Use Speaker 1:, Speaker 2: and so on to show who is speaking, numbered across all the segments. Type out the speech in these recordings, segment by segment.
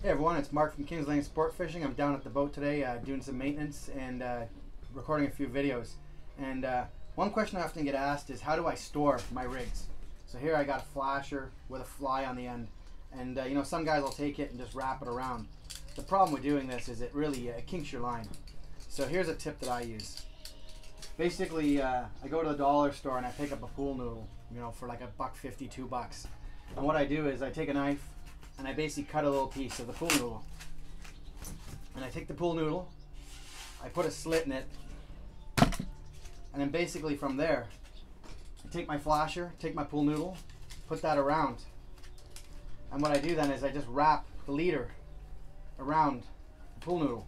Speaker 1: Hey everyone, it's Marc from Kings Landing Sport Fishing. I'm down at the boat today uh, doing some maintenance and uh, recording a few videos. And uh, one question I often get asked is how do I store my rigs? So here I got a flasher with a fly on the end. And uh, you know, some guys will take it and just wrap it around. The problem with doing this is it really uh, kinks your line. So here's a tip that I use. Basically, uh, I go to the dollar store and I pick up a pool noodle, you know, for like a buck fifty, two bucks. And what I do is I take a knife and I basically cut a little piece of the pool noodle. And I take the pool noodle, I put a slit in it, and then basically from there, I take my flasher, take my pool noodle, put that around. And what I do then is I just wrap the leader around the pool noodle.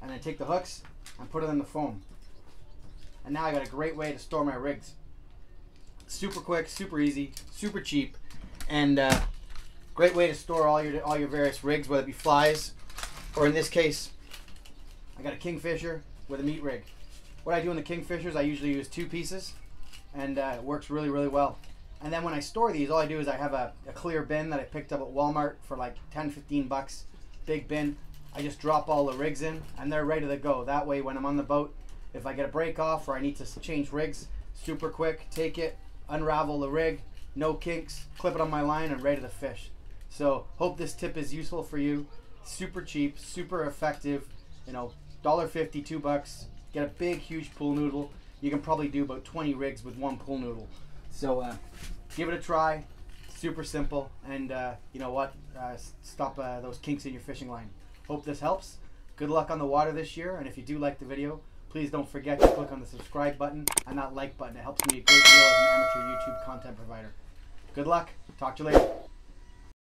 Speaker 1: And then take the hooks and put it in the foam. And now I got a great way to store my rigs. Super quick, super easy, super cheap, and uh, Great way to store all your all your various rigs, whether it be flies, or in this case, I got a kingfisher with a meat rig. What I do in the kingfishers, I usually use two pieces, and uh, it works really really well. And then when I store these, all I do is I have a, a clear bin that I picked up at Walmart for like 10, 15 bucks, big bin. I just drop all the rigs in, and they're ready to go. That way, when I'm on the boat, if I get a break off or I need to change rigs, super quick, take it, unravel the rig, no kinks, clip it on my line, and ready to fish. So hope this tip is useful for you. Super cheap, super effective. You know, dollar fifty, two bucks. Get a big, huge pool noodle. You can probably do about 20 rigs with one pool noodle. So uh, give it a try. Super simple, and uh, you know what? Uh, stop uh, those kinks in your fishing line. Hope this helps. Good luck on the water this year, and if you do like the video, please don't forget to click on the subscribe button and that like button. It helps me a great deal as an amateur YouTube content provider. Good luck. Talk to you later.